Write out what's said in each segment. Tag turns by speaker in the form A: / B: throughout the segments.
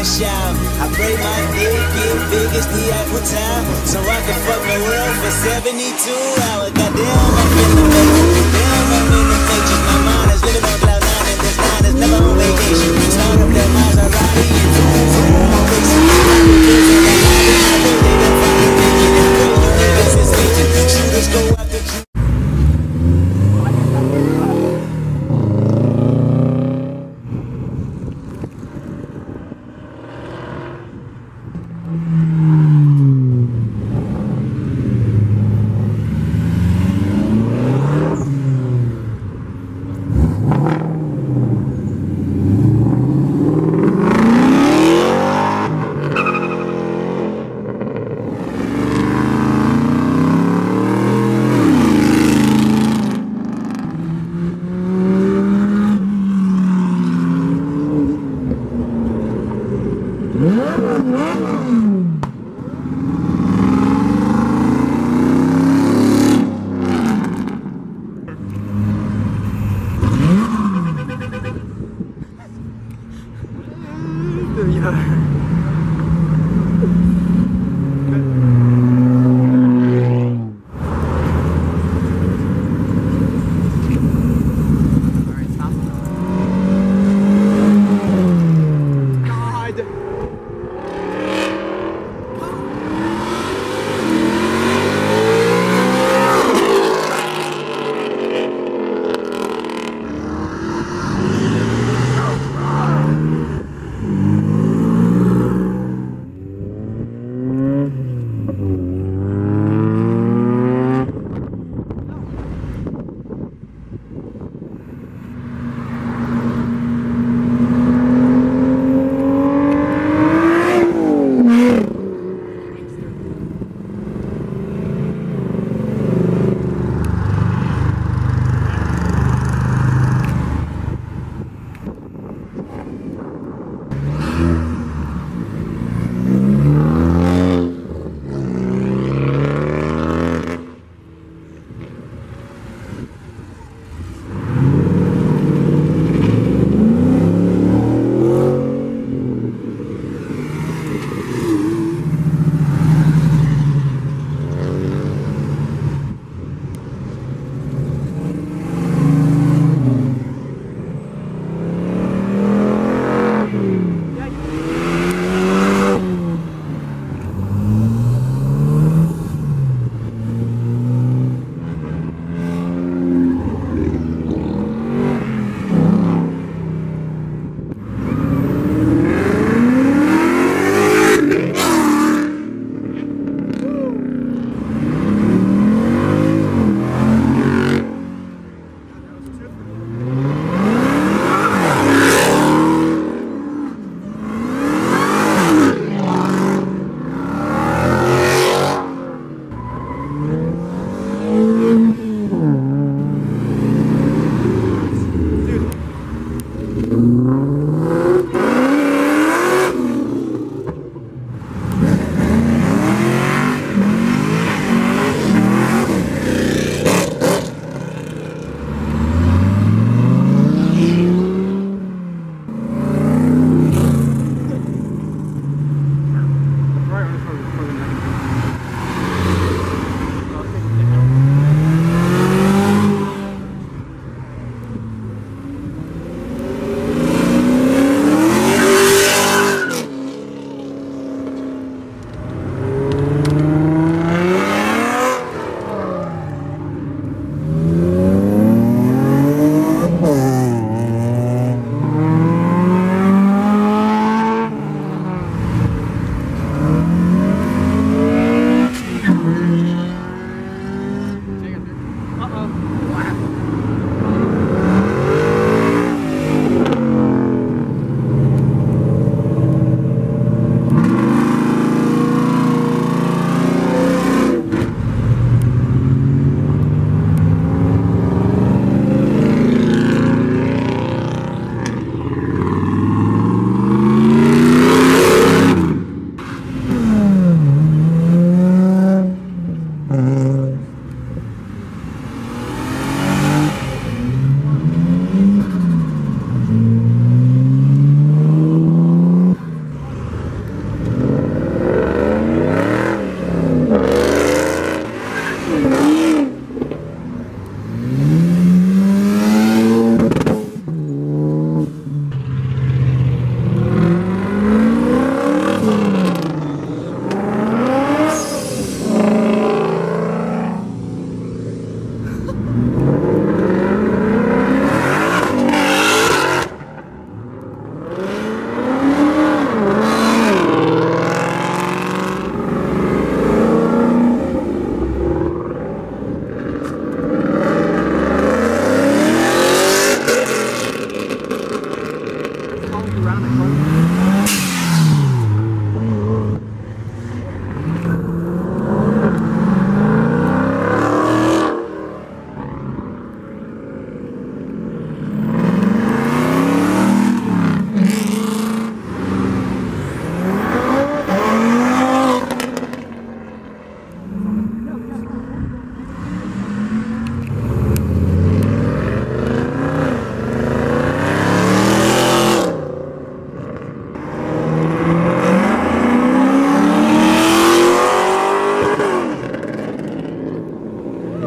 A: cash out. I break my dick, get big as the Eiffel Tower, so I can fuck the world for 72 hours. Goddamn, I'm in the matrix. Damn, I'm in the matrix. My mind is living on cloud nine, and this line is never on vacation.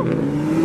B: you.